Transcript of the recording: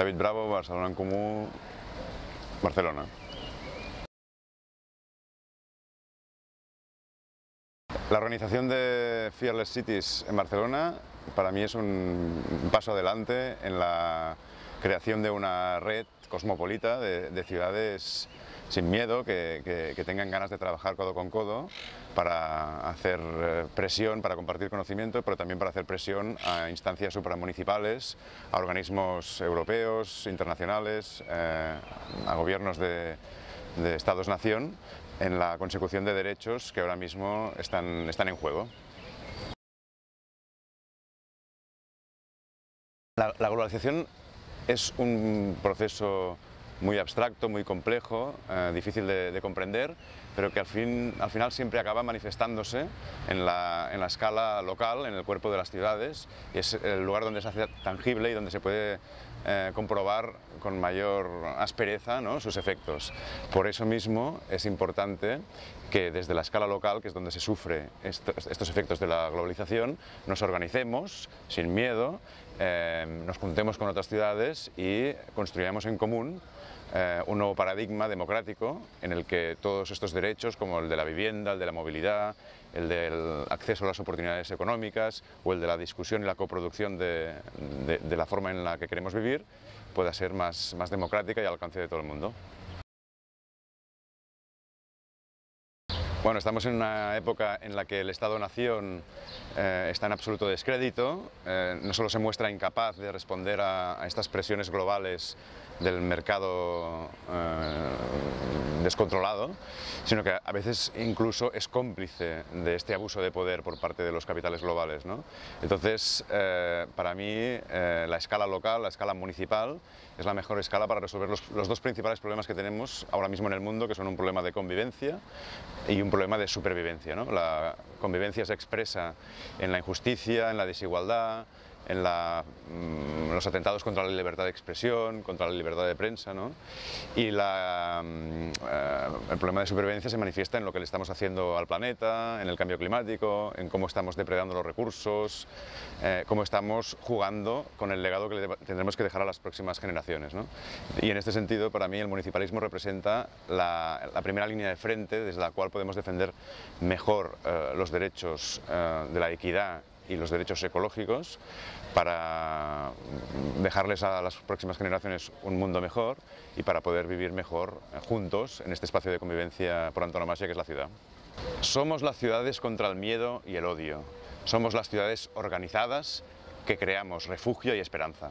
David Bravo, Barcelona en Comú, Barcelona. La organización de Fearless Cities en Barcelona para mí es un paso adelante en la creación de una red cosmopolita de, ciudades sin miedo, que, tengan ganas de trabajar codo con codo para hacer eh, presión, para compartir conocimiento, pero también para hacer presión a instancias supramunicipales, a organismos europeos, internacionales, eh, a gobiernos de, de Estados-nación en la consecución de derechos que ahora mismo están, están en juego. La, globalización es un proceso muy abstracto, muy complejo, eh, difícil de, comprender, pero que al, fin, al final siempre acaba manifestándose en la, en la, escala local, en el cuerpo de las ciudades, y es el lugar donde se hace tangible y donde se puede eh, comprobar con mayor aspereza ¿no? sus efectos. Por eso mismo es importante que desde la escala local, que es donde se sufre estos efectos de la globalización, nos organicemos sin miedo, eh, nos juntemos con otras ciudades y construyamos en común eh, un nuevo paradigma democrático en el que todos estos derechos, como el de la vivienda, el de la movilidad, el del acceso a las oportunidades económicas o el de la discusión y la coproducción de, la forma en la que queremos vivir, pueda ser más, más democrática y al alcance de todo el mundo. Bueno, estamos en una época en la que el Estado-Nación eh, está en absoluto descrédito, eh, no solo se muestra incapaz de responder a, estas presiones globales del mercado eh, descontrolado, sino que a veces incluso es cómplice de este abuso de poder por parte de los capitales globales. Entonces, para mí, la escala local, la escala municipal, es la mejor escala para resolver los, dos principales problemas que tenemos ahora mismo en el mundo, que son un problema de convivencia y un problema de supervivencia. La convivencia se expresa en la injusticia, en la desigualdad, en mm, los atentados contra la libertad de expresión, contra la libertad de prensa, ¿no? y mm, eh, el problema de supervivencia se manifiesta en lo que le estamos haciendo al planeta, en el cambio climático, en cómo estamos depredando los recursos, eh, cómo estamos jugando con el legado que tendremos que dejar a las próximas generaciones. Y en este sentido, para mí, el municipalismo representa la, primera línea de frente desde la cual podemos defender mejor eh, los derechos de la equidad y los derechos ecológicos para dejarles a las próximas generaciones un mundo mejor y para poder vivir mejor juntos en este espacio de convivencia por antonomasia que es la ciudad. Somos las ciudades contra el miedo y el odio. Somos las ciudades organizadas que creamos refugio y esperanza.